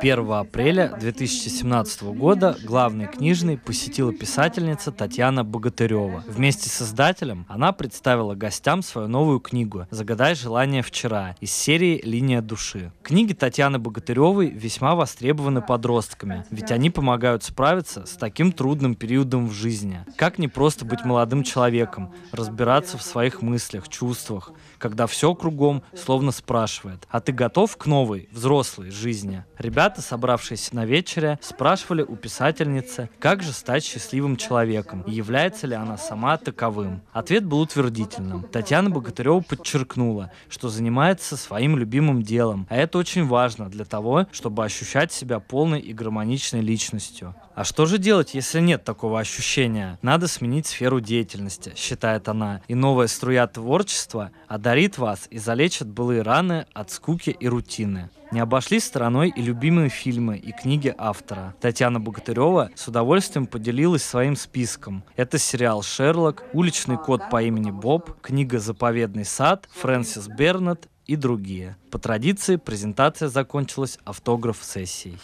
1 апреля 2017 года главный книжный посетила писательница Татьяна Богатырева. Вместе с издателем она представила гостям свою новую книгу «Загадай желание вчера» из серии «Линия души». Книги Татьяны Богатыревой весьма востребованы подростками, ведь они помогают справиться с таким трудным периодом в жизни. Как не просто быть молодым человеком, разбираться в своих мыслях, чувствах, когда все кругом словно спрашивает, а ты готов к новой, взрослой жизни? Ребята Ребята, собравшиеся на вечере, спрашивали у писательницы, как же стать счастливым человеком и является ли она сама таковым. Ответ был утвердительным. Татьяна Богатырева подчеркнула, что занимается своим любимым делом, а это очень важно для того, чтобы ощущать себя полной и гармоничной личностью. А что же делать, если нет такого ощущения? Надо сменить сферу деятельности, считает она, и новая струя творчества одарит вас и залечит былые раны от скуки и рутины. Не обошли стороной и любимые фильмы и книги автора. Татьяна Богатырева с удовольствием поделилась своим списком. Это сериал «Шерлок», «Уличный кот по имени Боб», книга «Заповедный сад», Фрэнсис Бернет и другие. По традиции презентация закончилась автограф-сессией.